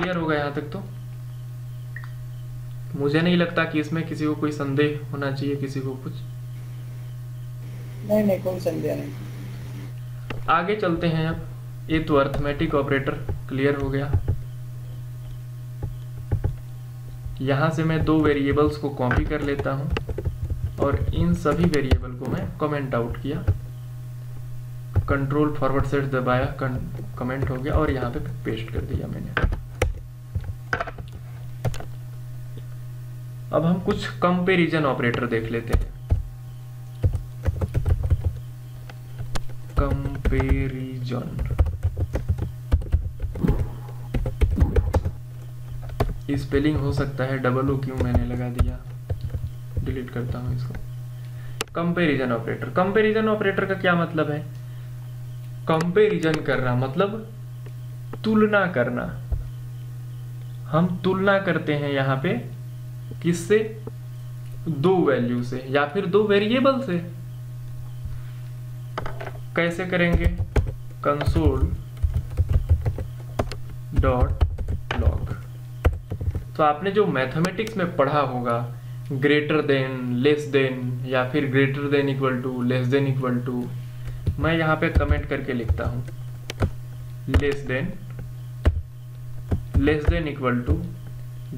Clear होगा यहाँ तक तो। मुझे नहीं लगता कि इसमें किसी को कोई संदेह होना चाहिए किसी को कुछ। नहीं नहीं कोई संदेह नहीं। आगे चलते हैं अब। ये तो अर्थमेटिक ऑपरेटर क्लियर हो गया। यहाँ से मैं दो वेरिएबल्स को कॉपी कर लेता हूँ और इन सभी वेरिएबल को मैं कमेंट आउट किया। कंट्रोल फॉरवर्ड सेट दबाया कमेंट हो गया और यहाँ पे पेस्ट कर दिया मैंने। अब हम कुछ कंपेरिजन ऑपरेटर देख लेते हैं। कंपेरिजन स्पेलिंग हो सकता है डबल ओ क्यों मैंने लगा दिया? डिलीट करता हूँ इसको। कंपेरिजन ऑपरेटर कंपेरिजन ऑपरेटर का क्या मतलब है? कंपेरिजन करना मतलब तुलना करना। हम तुलना करते हैं यहाँ पे किससे? दो वैल्यू से, या फिर दो वेरिएबल से। कैसे करेंगे? कंसोल डॉट लॉग तो आपने जो मैथमेटिक्स में पढ़ा होगा ग्रेटर देन लेस देन या फिर greater than equal to less than equal to मैं यहाँ पे कमेंट करके लिखता हूँ। Less than less than equal to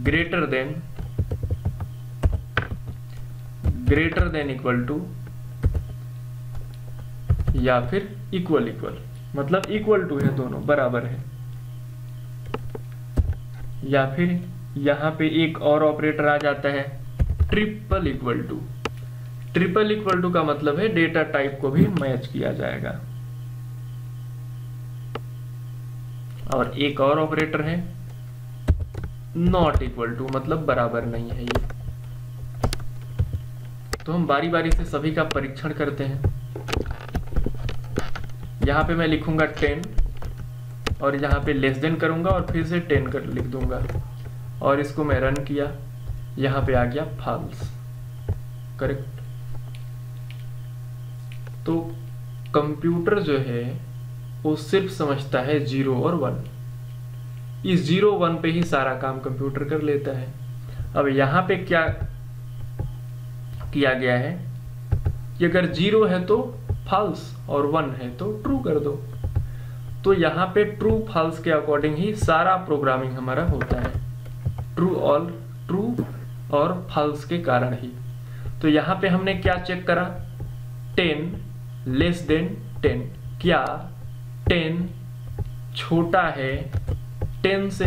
greater than greater than equal to या फिर इक्वल इक्वल मतलब इक्वल टू है दोनों, बराबर है। या फिर यहाँ पे एक और ऑपरेटर आ जाता है triple equal to triple equal to का मतलब है डेटा टाइप को भी मैच किया जाएगा। और एक और ऑपरेटर है नॉट इक्वल टू मतलब बराबर नहीं है ये। तो हम बारी बारी से सभी का परीक्षण करते हैं। यहाँ पे मैं लिखूँगा टेन और यहाँ पे लेस देन करूँगा और फिर से टेन कर लिख दूँगा। और इसको मैं रन किया। यहाँ पे आ गया फॉल्स। करेक्ट। तो कंप्यूटर जो है, वो सिर्फ़ समझता है ज़ीरो और वन। इस ज़ीरो वन पे ही सारा काम कंप्यूटर कर लेता है। अब यहाँ पे क्या किया गया है कि अगर ज़ीरो है तो फॉल्स और वन है तो ट्रू कर दो। तो यहाँ पे ट्रू फॉल्स के अकॉर्डिंग ही सारा प्रोग्रामिंग हमारा होता है। ट्रू ऑल ट्रू और फॉल्स के कारण ही। तो यहाँ पे हमने क्या चेक करा? टेन लेस देन टेन क्या टेन छोटा है टेन से?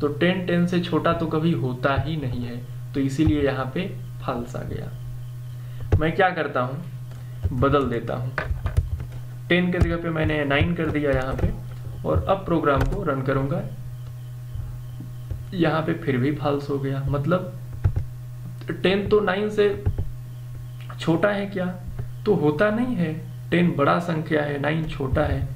तो टेन टेन से छोटा तो कभी होता ही नहीं है। तो इसीलिए यहाँ पे फॉल्स आ गया। मैं क्या करता हूँ? बदल देता हूँ। टेन के जगह पे मैंने नाइन कर दिया यहाँ पे, और अब प्रोग्राम को रन करूँगा। यहाँ पे फिर भी फॉल्स हो गया। मतलब टेन तो नाइन से छोटा है क्या? तो होता नहीं है। टेन बड़ा संख्या है, नाइन छोटा है।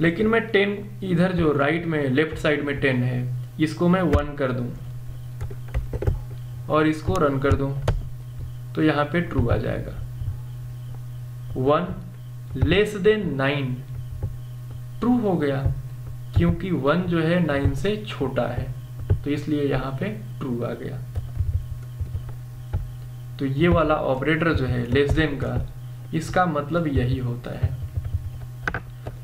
लेकिन मैं टेन इधर जो राइट में लेफ़्ट साइड में टेन है, इसको मैं वन कर दूँ। और इसको रन कर दूँ। तो यहाँ पे ट्रू आ जाएगा। One less than nine true हो गया, क्योंकि वन जो है नाइन से छोटा है। तो इसलिए यहाँ पे ट्रू आ गया। तो ये वाला ऑपरेटर जो है लेस देन का, इसका मतलब यही होता है।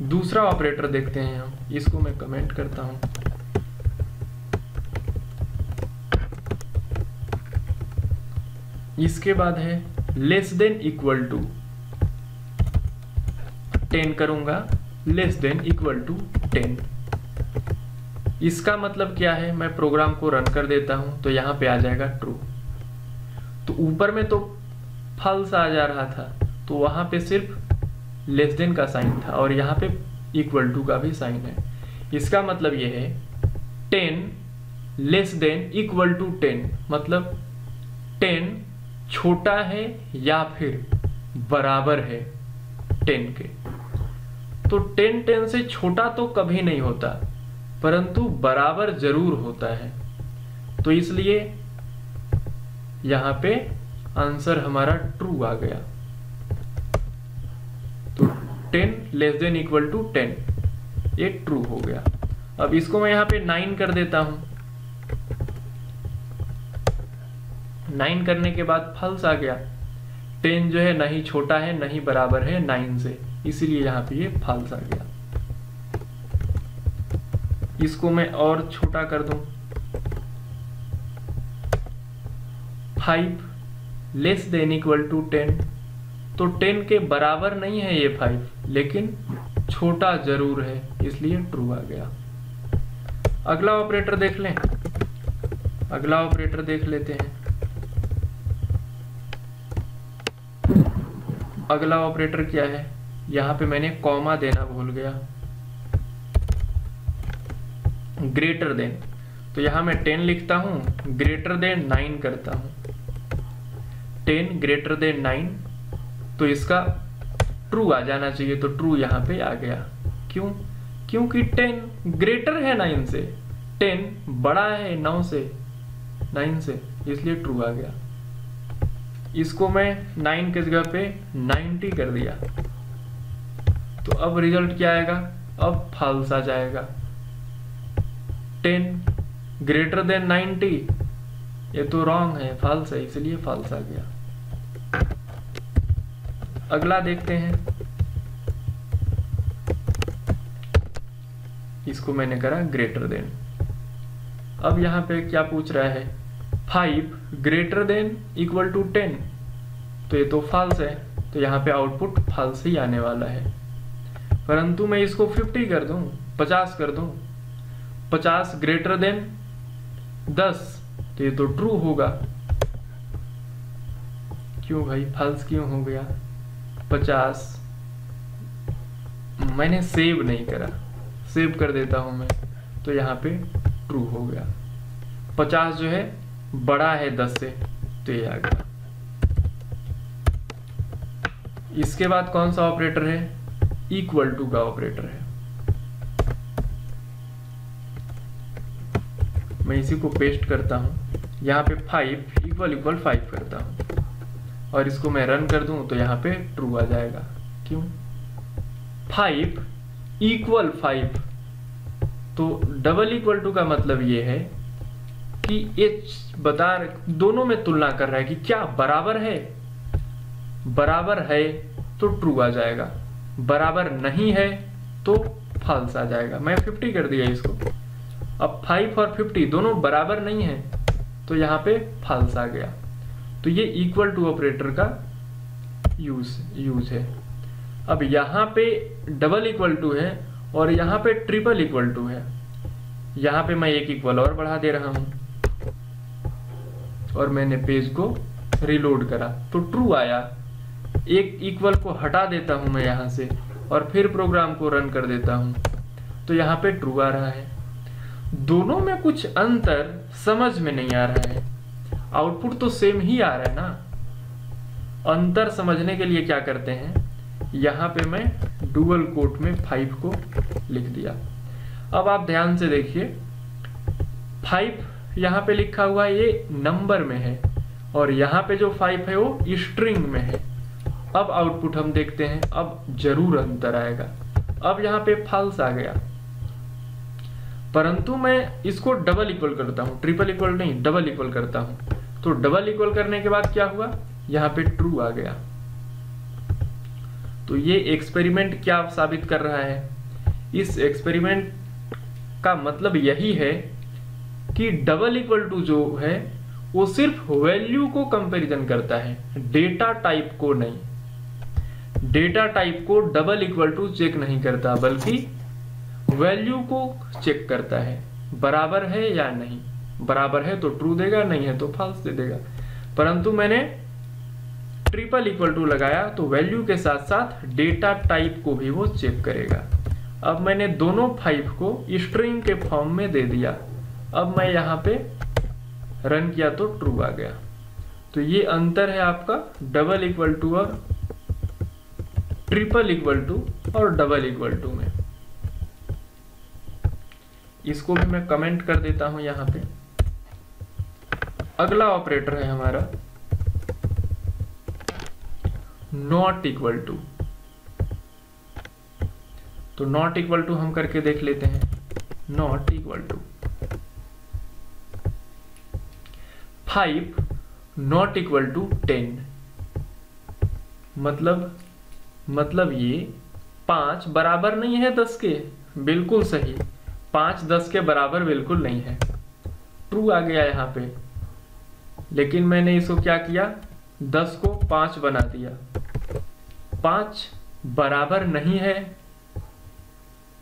दूसरा ऑपरेटर देखते हैं हम, इसको मैं कमेंट करता हूँ। इसके बाद है less than equal to ten करूँगा less than equal to ten इसका मतलब क्या है? मैं प्रोग्राम को रन कर देता हूँ तो यहाँ पे आ जाएगा ट्रू तो ऊपर में तो फल्स आ जा रहा था तो वहाँ पे सिर्फ़ लेस देन का साइन था, और यहाँ पे इक्वल टू का भी साइन है. इसका मतलब यह है ten less than equal to ten मतलब टेन छोटा है या फिर बराबर है टेन के। तो टेन टेन से छोटा तो कभी नहीं होता, परंतु बराबर ज़रूर होता है। तो इसलिए यहाँ पे आंसर हमारा ट्रू आ गया। तो ten less than equal to ten, ये ट्रू हो गया। अब इसको मैं यहाँ पे नाइन कर देता हूँ। नाइन करने के बाद फल्स आ गया। टेन जो है नहीं छोटा है नहीं बराबर है, नाइन से। इसीलिए यहाँ पे ये फल्स आ गया। इसको मैं और छोटा कर दूँ। Five less than equal to ten. तो टेन के बराबर नहीं है ये फाइव, लेकिन छोटा ज़रूर है, इसलिए ट्रू आ गया। अगला ऑपरेटर देख लें। अगला ऑपरेटर देख लेते हैं। अगला ऑपरेटर क्या है? यहाँ पे मैंने कॉमा देना भूल गया। Greater than. तो यहाँ मैं टेन लिखता हूँ, ग्रेटर देन नाइन करता हूँ। टेन ग्रेटर देन नाइन तो इसका ट्रू आ जाना चाहिए तो ट्रू यहाँ पे आ गया। क्यों? क्योंकि टेन ग्रेटर है नाइन से, टेन बड़ा है नौ से, नाइन से, इसलिए ट्रू आ गया। इसको मैं नाइन के जगह पे नाइनटी कर दिया। तो अब रिज़ल्ट क्या आएगा? अब फॉल्स आ जाएगा। टेन ग्रेटर देन नाइनटी ये तो रॉन्ग है फाल्स है, इसलिए फॉल्स आ गया। अगला देखते हैं। इसको मैंने करा ग्रेटर देन अब यहाँ पे क्या पूछ रहा है? Five greater than equal to ten तो ये तो फॉल्स है। तो यहाँ पे आउटपुट फॉल्स ही आने वाला है। परंतु मैं इसको 50 कर दूँ 50 कर दूँ 50 ग्रेटर देन 10 तो ये तो ट्रू होगा। क्यों भाई? फॉल्स क्यों हो गया? 50 मैंने सेव नहीं करा। सेव कर देता हूँ मैं। तो यहाँ पे ट्रू हो गया। 50 जो है बड़ा है 10 से तो ये आ गया। इसके बाद कौन सा ऑपरेटर है? इक्वल टू का ऑपरेटर है। मैं इसी को पेस्ट करता हूँ। यहाँ पे फाइव इक्वल इक्वल फाइव करता हूँ। और इसको मैं रन कर दूँ तो यहाँ पे ट्रू आ जाएगा। क्यों? फाइव इक्वल फाइव तो डबल इक्वल टू का मतलब ये है कि ये बता दोनों में तुलना कर रहा है कि क्या बराबर है? बराबर है तो ट्रू आ जाएगा। बराबर नहीं है तो फॉल्स आ जाएगा। मैं 50 कर दिया इसको। अब 5 और 50 दोनों बराबर नहीं है तो यहाँ पे फॉल्स आ गया। तो ये इक्वल टू ऑपरेटर का यूज़ यूज़ है। अब यहाँ पे डबल इक्वल टू है और यहाँ पे ट्रिपल इक्वल टू है। यहाँ पे मैं एक इक्वल और बढ़ा दे रहा हूँ। और मैंने पेज को रिलोड करा। तो ट्रू आया। एक इक्वल को हटा देता हूँ मैं यहाँ से और फिर प्रोग्राम को रन कर देता हूँ। तो यहाँ पे ट्रू आ रहा है। दोनों में कुछ अंतर समझ में नहीं आ रहा है। आउटपुट तो सेम ही आ रहा है ना। अंतर समझने के लिए क्या करते हैं? यहाँ पे मैं डुअल कोट में फाइव को लिख दिया। अब आप ध्यान से देखिए। फाइव यहाँ पे लिखा हुआ ये नंबर में है और यहाँ पे जो फाइव है वो स्ट्रिंग में है। अब आउटपुट हम देखते हैं। अब ज़रूर अंतर आएगा। अब यहाँ पे फॉल्स आ गया। परंतु मैं इसको डबल इक्वल करता हूँ। ट्रिपल इक्वल नहीं डबल इक्वल करता हूँ। तो डबल इक्वल करने के बाद क्या हुआ? यहाँ पे ट्रू आ गया। तो ये एक्सपेरिमेंट क्या साबित कर रहा है? इस एक्सपेरिमेंट का मतलब यही है कि डबल इक्वल टू जो है, वो सिर्फ़ वैल्यू को कंपैरिजन करता है डेटा टाइप को नहीं। डेटा टाइप को डबल इक्वल टू चेक नहीं करता, बल्कि वैल्यू को चेक करता है, बराबर है या नहीं। बराबर है तो ट्रू देगा, नहीं है तो फॉल्स दे देगा। परंतु मैंने ट्रिपल इक्वल टू लगाया तो वैल्यू के साथ साथ डेटा टाइप को भी वो चेक करेगा। अब मैंने दोनों फाइव को स्ट्रिंग के फॉर्म में दे दिया। अब मैं यहाँ पे रन किया तो ट्रू आ गया। तो ये अंतर है आपका डबल इक्वल टू और ट्रिपल इक्वल टू और डबल इक्वल टू में। इसको भी मैं कमेंट कर देता हूँ यहाँ पे। अगला ऑपरेटर है हमारा नॉट इक्वल टू तो नॉट इक्वल टू हम करके देख लेते हैं। Not equal to five not equal to ten मतलब मतलब ये पाँच बराबर नहीं है दस के। बिल्कुल सही। पाँच दस के बराबर बिल्कुल नहीं है। ट्रू आ गया यहाँ पे। लेकिन मैंने इसको क्या किया? दस को पाँच बना दिया। पाँच बराबर नहीं है।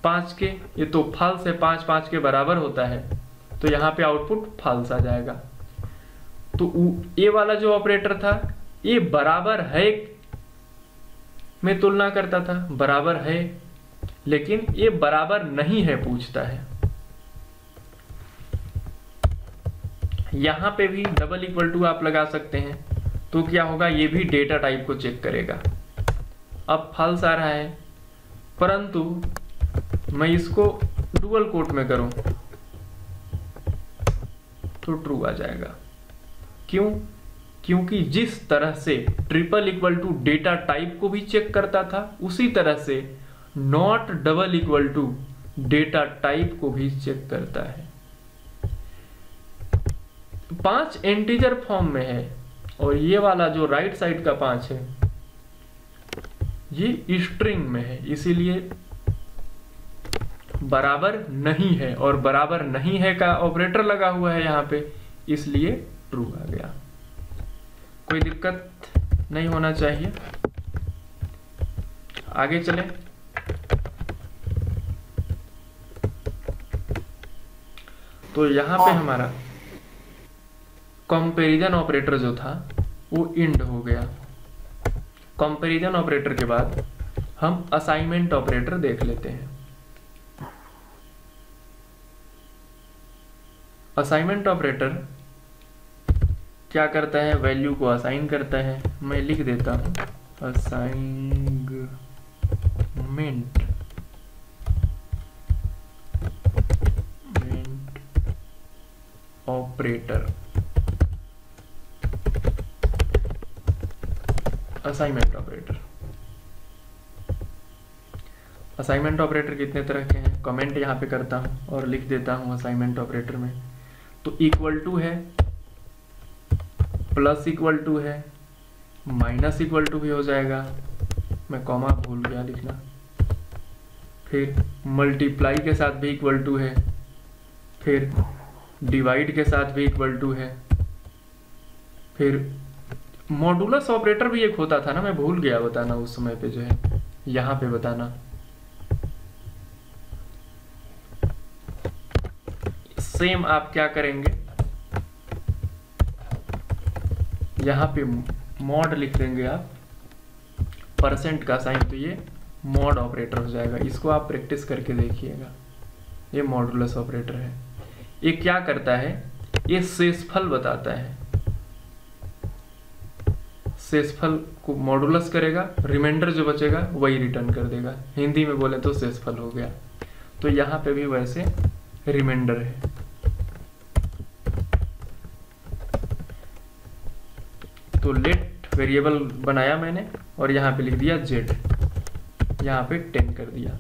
पाँच के, ये तो फाल्स है। पाँच पाँच के बराबर होता है। तो यहाँ पे आउटपुट फाल्स आ जाएगा। तो ए वाला जो ऑपरेटर था, ये बराबर है में तुलना करता था, बराबर है, लेकिन ये बराबर नहीं है पूछता है। यहाँ पे भी डबल इक्वल टू आप लगा सकते हैं तो क्या होगा, ये भी डेटा टाइप को चेक करेगा। अब फॉल्स आ रहा है, परंतु मैं इसको डुअल कोट में करूँ तो ट्रू आ जाएगा। क्यों? क्योंकि जिस तरह से triple equal to data type को भी चेक करता था, उसी तरह से not double equal to data type को भी चेक करता है। पाँच इंटीजर फॉर्म में है, और ये वाला जो राइट साइड का पाँच है, ये स्ट्रिंग में है, इसीलिए बराबर नहीं है, और बराबर नहीं है का ऑपरेटर लगा हुआ है यहाँ पे, इसलिए ट्रू आ गया। कोई दिक्कत नहीं होना चाहिए। आगे चले। तो यहाँ पे हमारा कंपैरिजन ऑपरेटर जो था, वो इंड हो गया। कंपैरिजन ऑपरेटर के बाद हम असाइनमेंट ऑपरेटर देख लेते हैं। असाइनमेंट ऑपरेटर क्या करता है? वैल्यू को असाइन करता है। मैं लिख देता हूँ। Assignment operator assignment operator assignment operator कितने तरह के हैं? कमेंट यहाँ पे करता हूँ और लिख देता हूँ असाइनमेंट ऑपरेटर में। तो इक्वल टू है प्लस इक्वल टू है, माइनस इक्वल टू भी हो जाएगा। मैं कॉमा भूल गया लिखना। फिर मल्टीप्लाई के साथ भी इक्वल टू है, फिर डिवाइड के साथ भी इक्वल टू है, फिर मॉडुलस ऑपरेटर भी एक होता था ना, मैं भूल गया बताना उस समय पे जो है, यहाँ पे बताना। सेम आप क्या करेंगे? यहाँ पे मॉड लिख देंगे आप परसेंट का साइन तो ये मॉड ऑपरेटर हो जाएगा। इसको आप प्रैक्टिस करके देखिएगा। ये मॉडुलस ऑपरेटर है। ये क्या करता है? ये शेषफल बताता है। शेषफल को मॉडुलस करेगा रिमाइंडर जो बचेगा, वही रिटर्न कर देगा। हिंदी में बोले तो शेषफल हो गया। तो यहाँ पे भी वैसे रिमाइंडर है। तो लेट वेरिएबल बनाया मैंने और यहाँ पे लिख दिया जेड यहाँ पे टेन कर दिया।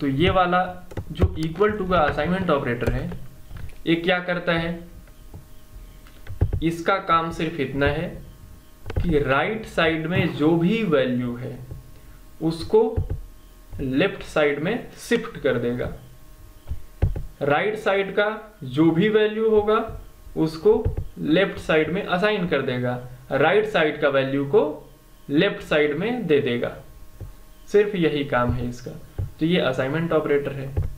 तो ये वाला जो इक्वल टू का असाइनमेंट ऑपरेटर है, ये क्या करता है? इसका काम सिर्फ़ इतना है कि राइट साइड में जो भी वैल्यू है, उसको लेफ़्ट साइड में शिफ्ट कर देगा। राइट साइड का जो भी वैल्यू होगा, उसको लेफ़्ट साइड में असाइन कर देगा। राइट साइड का वैल्यू को लेफ़्ट साइड में दे देगा। सिर्फ़ यही काम है इसका। तो ये असाइनमेंट ऑपरेटर है।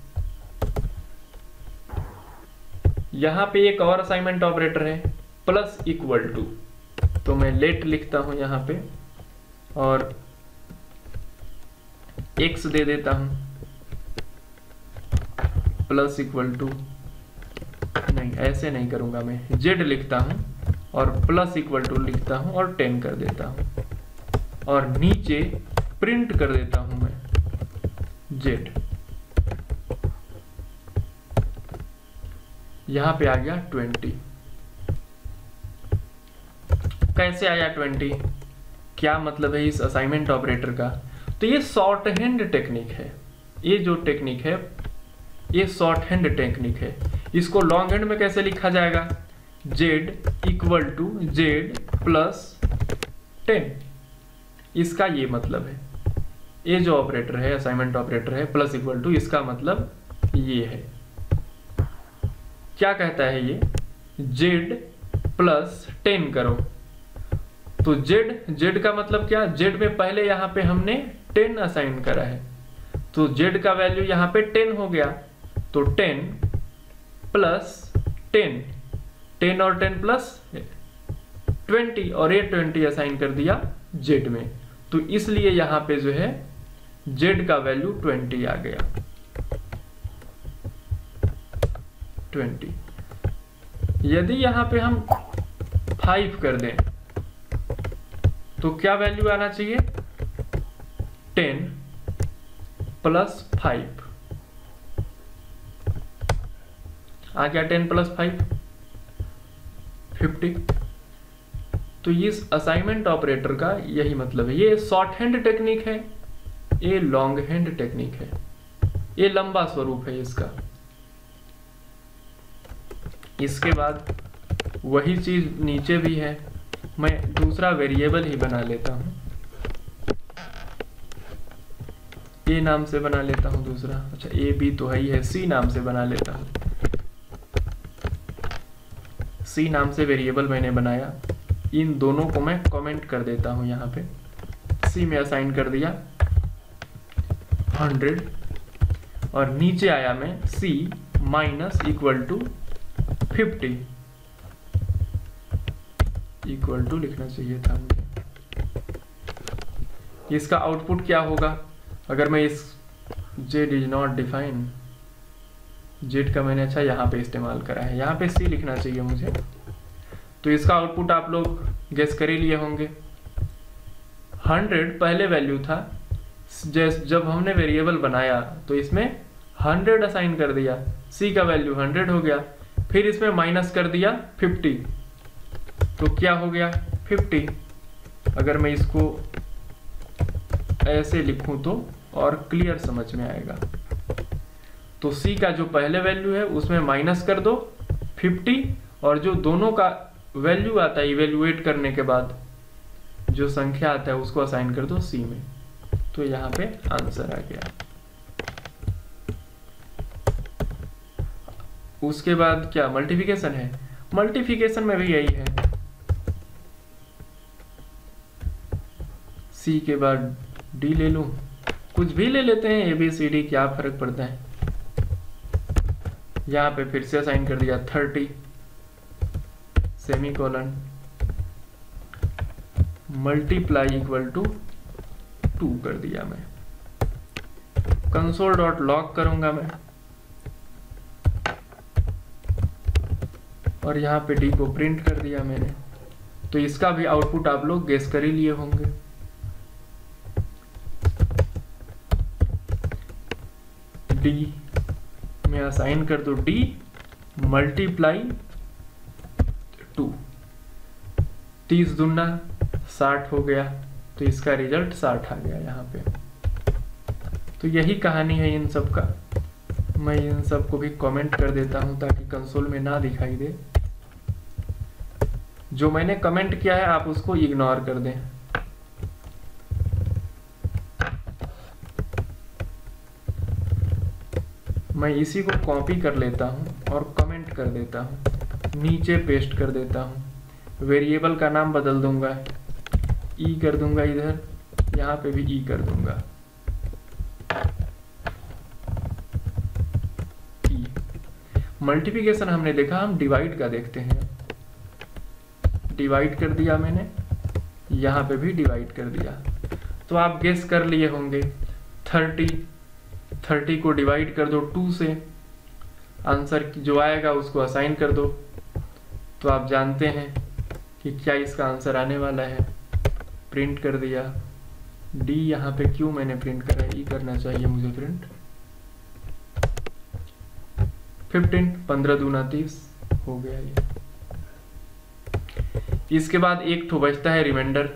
यहाँ पे एक और असाइनमेंट ऑपरेटर है, प्लस इक्वल टू। तो मैं लेट लिखता हूँ यहाँ पे और एक्स दे देता हूँ। Plus equal to. नहीं, ऐसे नहीं करूँगा मैं। जेड लिखता हूँ। और प्लस इक्वल टू लिखता हूँ और टेन कर देता हूँ। और नीचे प्रिंट कर देता हूँ मैं जेड यहाँ पे आ गया ट्वेंटी कैसे आया ट्वेंटी क्या मतलब है इस असाइनमेंट ऑपरेटर का? तो ये शॉर्ट हैंड टेक्निक है। ये जो टेक्निक है, ये शॉर्ट हैंड टेक्निक है। इसको लॉन्ग हैंड में कैसे लिखा जाएगा? Z equal to z plus ten. इसका ये मतलब है। ये जो ऑपरेटर है, असाइनमेंट ऑपरेटर है, प्लस इक्वल टू, इसका मतलब ये है। क्या कहता है ये? जेड प्लस टेन करो। तो जेड जेड का मतलब क्या? जेड में पहले यहाँ पे हमने टेन असाइन करा है। तो जेड का वैल्यू यहाँ पे टेन हो गया। तो टेन प्लस टेन। टेन और टेन प्लस ट्वेंटी और ये ट्वेंटी असाइन कर दिया जेड में। तो इसलिए यहाँ पे जो है जेड का वैल्यू ट्वेंटी आ गया। ट्वेंटी। यदि यहाँ पे हम फाइव कर दें तो क्या वैल्यू आना चाहिए? टेन प्लस फाइव आ गया टेन प्लस फाइव फिफ्टी तो इस असाइनमेंट ऑपरेटर का यही मतलब है। ये शॉर्ट हैंड टेक्निक है, ये लॉन्ग हैंड टेक्निक है। ये लंबा स्वरूप है इसका। इसके बाद वही चीज़ नीचे भी है। मैं दूसरा वेरिएबल ही बना लेता हूँ। ए नाम से बना लेता हूँ दूसरा। अच्छा ए बी तो है ही है। सी नाम से बना लेता हूँ। सी नाम से वेरिएबल मैंने बनाया। इन दोनों को मैं कमेंट कर देता हूँ यहाँ पे। सी में असाइन कर दिया। हंड्रेड और नीचे आया मैं c minus equal to fifty equal to लिखना चाहिए था मुझे। इसका आउटपुट क्या होगा? अगर मैं इस z is not define z का मैंने अच्छा यहाँ पे इस्तेमाल करा है। यहाँ पे सी लिखना चाहिए मुझे। तो इसका आउटपुट आप लोग गेस कर ही लिए होंगे। हंड्रेड पहले वैल्यू था। जब हमने वेरिएबल बनाया तो इसमें हंड्रेड असाइन कर दिया। सी का वैल्यू हंड्रेड हो गया। फिर इसमें माइनस कर दिया फिफ्टी तो क्या हो गया? फिफ्टी अगर मैं इसको ऐसे लिखूं तो और क्लियर समझ में आएगा। तो सी का जो पहले वैल्यू है, उसमें माइनस कर दो 50 और जो दोनों का वैल्यू आता है इवेल्युएट करने के बाद, जो संख्या आता है, उसको असाइन कर दो सी में। तो यहाँ पे आंसर आ गया। उसके बाद क्या? मल्टीप्लिकेशन है। मल्टीप्लिकेशन में भी यही है। सी के बाद डी ले लू। कुछ भी ले लेते हैं ए बी सी डी क्या फ़र्क पड़ता है? यहाँ पे फिर से साइन कर दिया thirty semicolon multiply equal to two कर दिया मैं। कंसोल डॉट लॉक करूँगा मैं। और यहाँ पे डी को प्रिंट कर दिया मैंने। तो इसका भी आउटपुट आप लोग गेस कर ही लिए होंगे। डी में असाइन कर दो डी मल्टीप्लाई टू तीस दुना साठ हो गया तो इसका रिज़ल्ट साठ आ गया यहाँ पे। तो यही कहानी है इन सब का। मैं इन सबको भी कमेंट कर देता हूँ ताकि कंसोल में ना दिखाई दे। जो मैंने कमेंट किया है, आप उसको इग्नोर कर दें। मैं इसी को कॉपी कर लेता हूँ और कमेंट कर देता हूँ। नीचे पेस्ट कर देता हूँ। वेरिएबल का नाम बदल दूँगा। ई e कर दूँगा इधर। यहाँ पे भी ई e कर दूँगा। Multiplication e। हमने देखा, हम डिवाइड का देखते हैं। डिवाइड कर दिया मैंने। यहाँ पे भी डिवाइड कर दिया। तो आप गेस कर लिए होंगे। थर्टी थर्टी को डिवाइड कर दो टू से। आंसर जो आएगा उसको असाइन कर दो। तो आप जानते हैं कि क्या इसका आंसर आने वाला है। प्रिंट कर दिया। डी यहाँ पे क्यों मैंने प्रिंट करा ई करना चाहिए मुझे प्रिंट। फिफ्टीन पंद्रह दूना तीस हो गया ये। इसके बाद एक ठो बचता है रिमाइंडर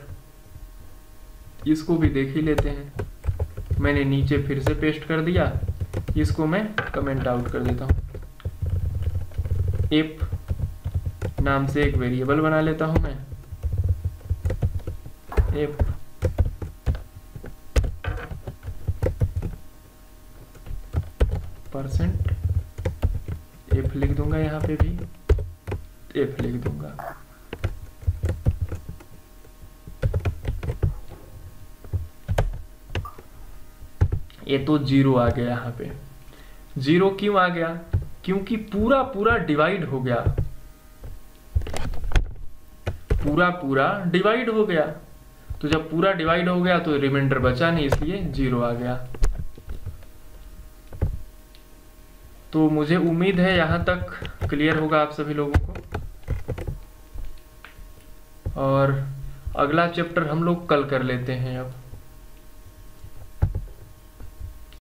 इसको भी देख ही लेते हैं। मैंने नीचे फिर से पेस्ट कर दिया। इसको मैं कमेंट आउट कर देता हूँ। इफ़ नाम से एक वेरिएबल बना लेता हूँ मैं। इफ़ परसेंट इफ़ लिख दूँगा यहाँ पे भी। इफ़ लिख दूँगा। ये तो ज़ीरो आ गया यहाँ पे। ज़ीरो क्यों आ गया? क्योंकि पूरा पूरा डिवाइड हो गया। पूरा पूरा डिवाइड हो गया। तो जब पूरा डिवाइड हो गया तो रिमाइंडर बचा नहीं, इसलिए ज़ीरो आ गया। तो मुझे उम्मीद है यहाँ तक क्लियर होगा आप सभी लोगों को। और अगला चैप्टर हम लोग कल कर लेते हैं अब।